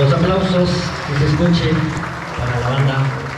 Los aplausos que se escuchen para la banda.